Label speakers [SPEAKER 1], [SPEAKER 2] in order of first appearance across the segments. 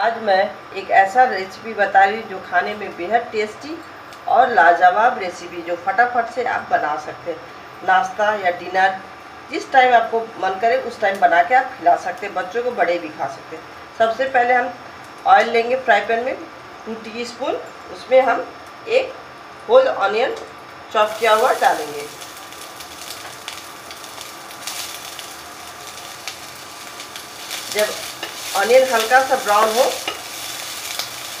[SPEAKER 1] आज मैं एक ऐसा रेसिपी बता रही हूँ जो खाने में बेहद टेस्टी और लाजवाब रेसिपी जो फटाफट से आप बना सकते हैं। नाश्ता या डिनर जिस टाइम आपको मन करे, उस टाइम बना के आप खिला सकते हैं। बच्चों को बड़े भी खा सकते हैं। सबसे पहले हम ऑयल लेंगे फ्राई पैन में टू टी स्पून उसमें हम एक होल ऑनियन चॉप किया हुआ डालेंगे। जब ऑनियन हल्का सा ब्राउन हो,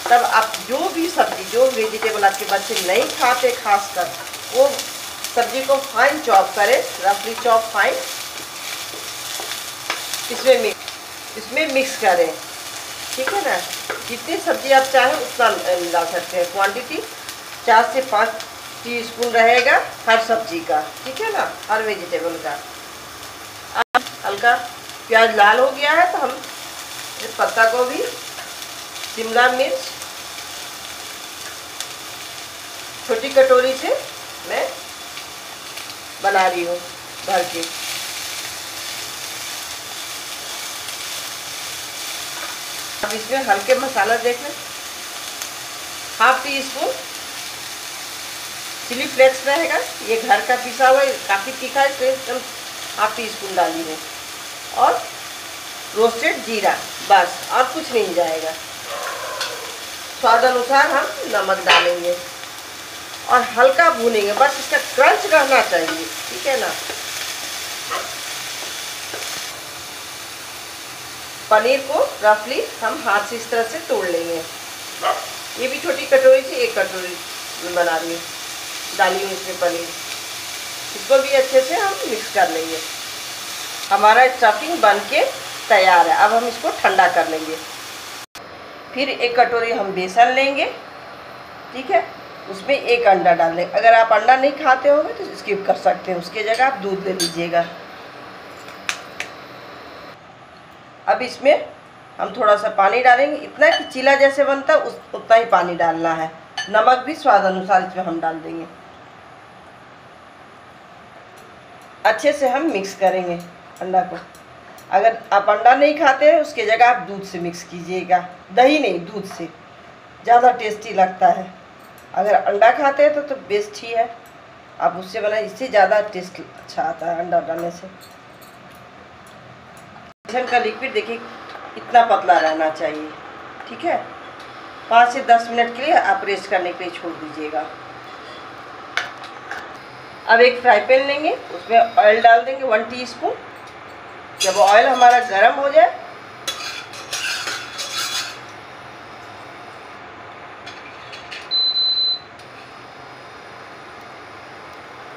[SPEAKER 1] तब आप जो भी सब्ज़ी, जो वेजिटेबल आपके बच्चे नहीं खाते खासकर, वो सब्ज़ी को फाइन चॉप करें रफली चॉप फाइन इसमें मिक्स इसमें मिक्स करें, ठीक है ना? जितनी सब्ज़ी आप चाहें उतना मिला सकते हैं क्वांटिटी चार से पाँच टी स्पून रहेगा हर सब्ज़ी का, ठीक है ना? हर वेजिटेबल का। हल्का प्याज लाल हो गया है तो हम पत्ता गोभी, शिमला मिर्च, छोटी कटोरी से मैं बना रही हूँ, भर के। अब इसमें हल्के मसाला देख लें। Half tea spoon chilli flakes रहेगा। ये घर का पिसा हुआ काफ़ी तीखा है इसलिए हाफ़ टी स्पून डाली है। और रोस्टेड जीरा, बस, और कुछ नहीं जाएगा। स्वाद अनुसार हम नमक डालेंगे और हल्का भूनेंगे, बस इसका क्रंच रहना चाहिए, ठीक है ना? पनीर को रफली हम हाथ से इस तरह से तोड़ लेंगे। ये भी छोटी कटोरी से एक कटोरी बना हूँ, डाली हूँ इसमें पनीर। इसको भी अच्छे से हम मिक्स कर लेंगे। हमारा स्टफिंग बन के तैयार है। अब हम इसको ठंडा कर लेंगे। फिर एक कटोरी हम बेसन लेंगे, ठीक है? उसमें एक अंडा डाल देंगे अगर आप अंडा नहीं खाते होंगे तो स्किप कर सकते हैं। उसके जगह आप दूध ले लीजिएगा। अब इसमें हम थोड़ा सा पानी डालेंगे। इतना कि चीला जैसे बनता है, उस, उतना ही पानी डालना है। नमक भी स्वाद अनुसार इसमें हम डाल देंगे। अच्छे से हम मिक्स करेंगे अंडा को। अगर आप अंडा नहीं खाते हैं, उसके जगह आप दूध से मिक्स कीजिएगा। दही नहीं, दूध से। ज़्यादा टेस्टी लगता है। अगर अंडा खाते हैं तो तो बेस्ट ही है। आप उससे बनाए इससे ज़्यादा टेस्ट अच्छा आता है अंडा डालने से। बेसन का लिक्विड देखिए, इतना पतला रहना चाहिए। ठीक है? पाँच से दस मिनट के लिए आप रेस्ट करने के लिए छोड़ दीजिएगा। अब एक फ्राई पैन लेंगे, उसमें ऑयल डाल देंगे वन टीस्पून जब ऑयल हमारा गर्म हो जाए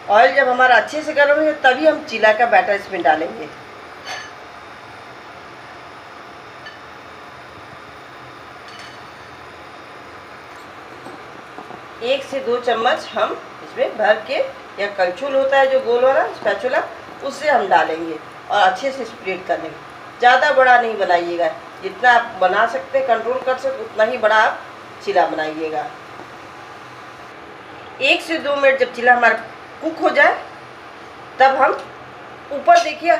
[SPEAKER 1] ऑयल जब हमारा अच्छे से गर्म हो जाए, तभी हम चिला का बैटर इसमें डालेंगे। एक से दो चम्मच हम इसमें भर के, या कलछुल होता है जो गोल वाला स्पैचुला उससे हम डालेंगे। और अच्छे से स्प्रेड कर ज़्यादा बड़ा नहीं बनाइएगा। जितना आप बना सकते कंट्रोल कर सकते, उतना ही बड़ा आप चिला बनाइएगा। एक से दो मिनट जब चिला हमारा कुक हो जाए, तब हम ऊपर देखिए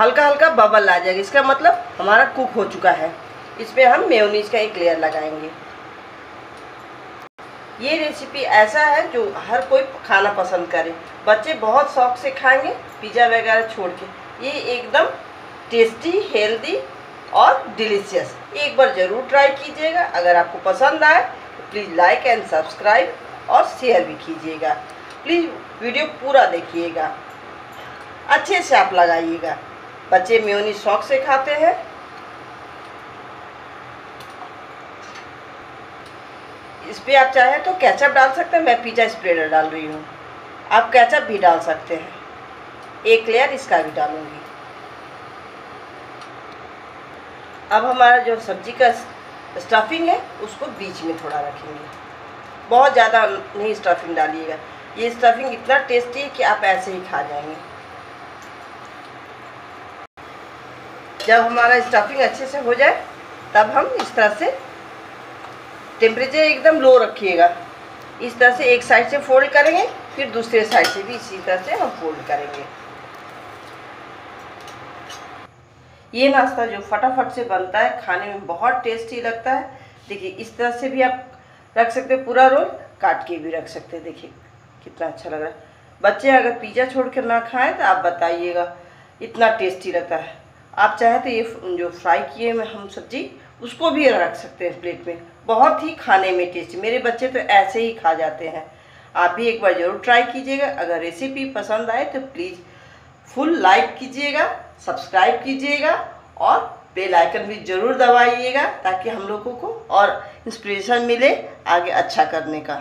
[SPEAKER 1] हल्का हल्का बबल आ जाएगा। इसका मतलब हमारा कुक हो चुका है। इसमें हम मेयोनीज का एक लेयर लगाएँगे। ये रेसिपी ऐसा है जो हर कोई खाना पसंद करे। बच्चे बहुत शौक से खाएँगे पिज़्ज़ा वगैरह छोड़ के। ये एकदम टेस्टी हेल्दी और डिलीशियस एक बार ज़रूर ट्राई कीजिएगा। अगर आपको पसंद आए तो प्लीज़ लाइक एंड सब्सक्राइब और शेयर भी कीजिएगा। प्लीज़ वीडियो पूरा देखिएगा। अच्छे से आप लगाइएगा। बच्चे म्योनी शौक से खाते हैं। इस पर आप चाहें तो कैचअप डाल सकते हैं, मैं पिज़्ज़ा स्प्रेडर डाल रही हूँ। आप कैचअप भी डाल सकते हैं। एक लेयर इसका भी डालूँगी। अब हमारा जो सब्ज़ी का स्टफिंग है, उसको बीच में थोड़ा रखेंगे। बहुत ज़्यादा नहीं स्टफिंग डालिएगा। ये स्टफिंग इतना टेस्टी है कि आप ऐसे ही खा जाएँगे। जब हमारा स्टफिंग अच्छे से हो जाए, तब हम इस तरह से टेम्परेचर एकदम लो रखिएगा। इस तरह से एक साइड से फोल्ड करेंगे, फिर दूसरे साइड से भी इसी तरह से हम फोल्ड करेंगे। ये नाश्ता जो फटाफट से बनता है, खाने में बहुत टेस्टी लगता है। देखिए, इस तरह से भी आप रख सकते हैं पूरा रोल काट के भी रख सकते हैं। देखिए, कितना अच्छा लग रहा है। बच्चे अगर पिज़्ज़ा छोड़ कर ना खाएँ तो आप बताइएगा, इतना टेस्टी लगता है। आप चाहें तो ये जो फ्राई किए हम सब्ज़ी उसको भी रख सकते हैं प्लेट में। बहुत ही खाने में टेस्टी मेरे बच्चे तो ऐसे ही खा जाते हैं। आप भी एक बार ज़रूर ट्राई कीजिएगा। अगर रेसिपी पसंद आए तो प्लीज़ फुल लाइक कीजिएगा सब्सक्राइब कीजिएगा और बेल आइकन भी ज़रूर दबाइएगा ताकि हम लोगों को और इंस्पिरेशन मिले आगे अच्छा करने का।